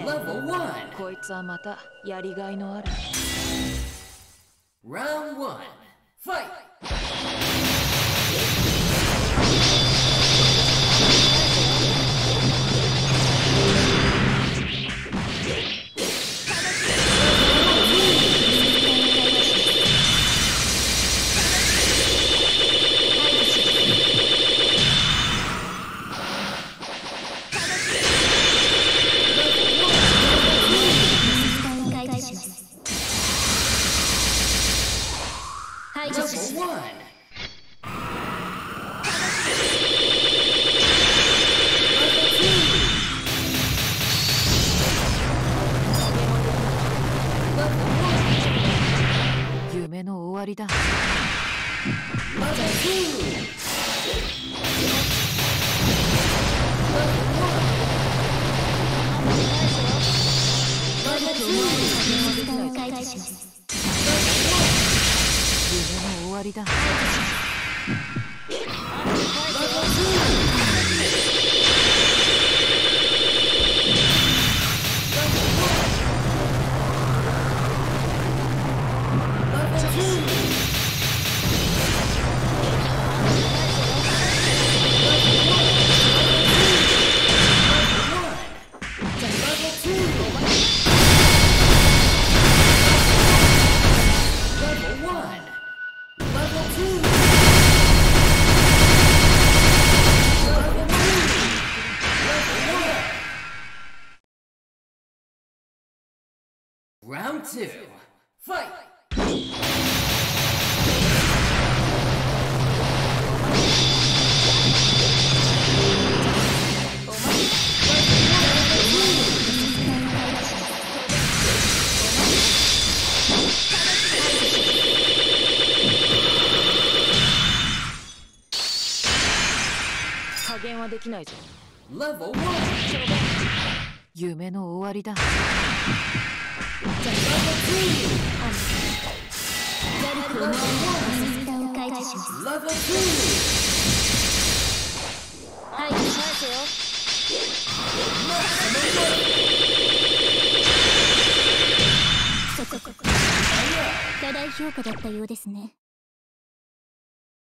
Level one. Round one. 夢の終わりだ。解除します夢の終わりだ。Level Round 2. Fight! Level 1. 夢の終わりだ Level 2. Level 1. 解除します Level 2. 排除しますよそこ課題評価だったようですね